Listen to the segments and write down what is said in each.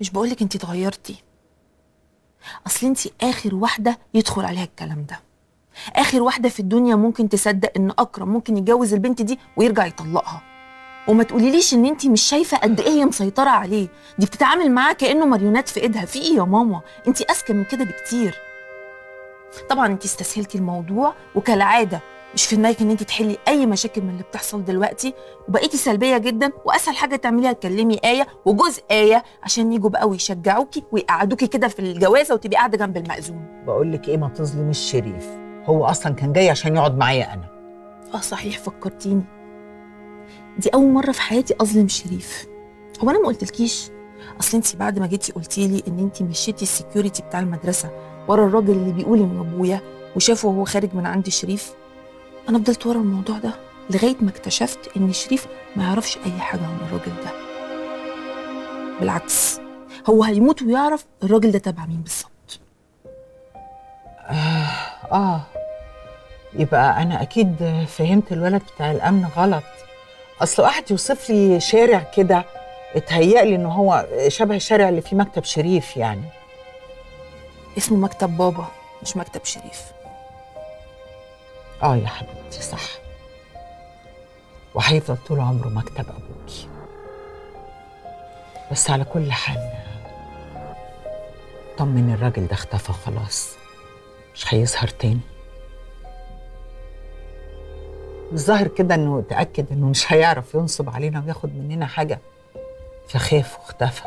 مش بقولك انت اتغيرتي. أصل انت آخر واحدة يدخل عليها الكلام ده. آخر واحدة في الدنيا ممكن تصدق إن أكرم ممكن يتجوز البنت دي ويرجع يطلقها. وما تقوليليش إن انت مش شايفة قد إيه هي مسيطرة عليه. دي بتتعامل معاه كأنه ماريونات في إيدها. في إيه يا ماما؟ انت أذكى من كده بكتير. طبعا انت استسهلتي الموضوع وكالعادة مش في دماغك إن أنت تحلي أي مشاكل من اللي بتحصل دلوقتي؟ وبقيتي سلبية جدا وأسهل حاجة تعمليها تكلمي آية وجوز آية عشان يجوا بقى ويشجعوكي ويقعدوكي كده في الجوازة وتبقي قاعدة جنب المأذون. بقول لك إيه ما تظلميش شريف. هو أصلا كان جاي عشان يقعد معايا أنا. آه صحيح فكرتيني. دي أول مرة في حياتي أظلم شريف. هو أنا ما قلتلكيش؟ أصل أنت بعد ما جيتي قلتي لي إن أنت مشيتي السكيورتي بتاع المدرسة ورا الراجل اللي بيقول انه أبويا وشافه وهو خارج من عند شريف؟ أنا فضلت ورا الموضوع ده لغاية ما اكتشفت إن شريف ما يعرفش أي حاجة عن الراجل ده. بالعكس هو هيموت ويعرف الراجل ده تبع مين بالظبط. آه يبقى أنا أكيد فهمت الولد بتاع الأمن غلط. أصل واحد يوصف لي شارع كده اتهيأ لي إن هو شبه الشارع اللي فيه مكتب شريف يعني. اسمه مكتب بابا مش مكتب شريف. آه يا حبيبتي صح. وهيفضل طول عمره مكتب أبوكي. بس على كل حال طمن الراجل ده اختفى خلاص. مش هيظهر تاني. الظاهر كده إنه اتأكد إنه مش هيعرف ينصب علينا وياخد مننا حاجة. فخاف واختفى.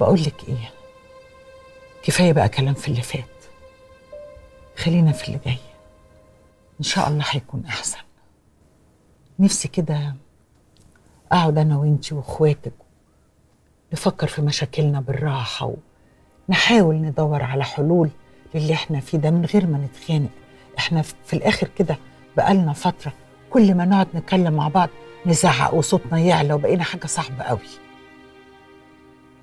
بقول لك إيه كفاية بقى كلام في اللي فات. خلينا في اللي جاي. إن شاء الله هيكون أحسن. نفسي كده أقعد أنا وإنتي وإخواتك نفكر في مشاكلنا بالراحة ونحاول ندور على حلول للي إحنا فيه ده من غير ما نتخانق. إحنا في الآخر كده بقالنا فترة كل ما نقعد نتكلم مع بعض نزعق وصوتنا يعلى وبقينا حاجة صعبة قوي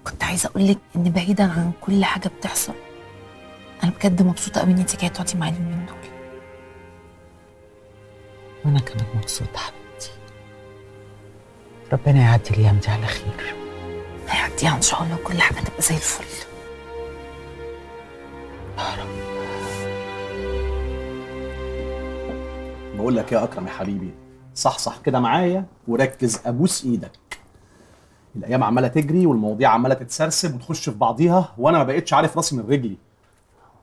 كنت عايزة أقول لك إن بعيدا عن كل حاجة بتحصل. أنا بجد مبسوطة قوي إن انت جاية تقعدي معايا اليومين دول. وأنا كمان مبسوطة حبيبتي. ربنا يعدي الأيام دي على خير. هيعديها إن شاء الله وكل حاجة تبقى زي الفل. بقول لك يا أكرم يا حبيبي صحصح كده معايا وركز أبوس إيدك. الأيام عمالة تجري والمواضيع عمالة تتسرسب وتخش في بعضيها وأنا ما بقتش عارف راسي من رجلي.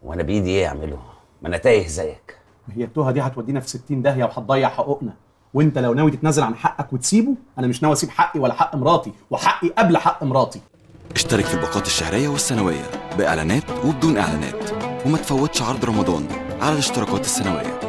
وأنا بإيدي إيه أعمله؟ ما أنا تايه زيك. هي التوهة دي هتودينا في 60 داهية وهتضيع حقوقنا. وأنت لو ناوي تتنازل عن حقك وتسيبه أنا مش ناوي أسيب حقي ولا حق مراتي وحقي قبل حق مراتي. اشترك في الباقات الشهرية والسنوية بإعلانات وبدون إعلانات وما تفوتش عرض رمضان على الاشتراكات السنوية.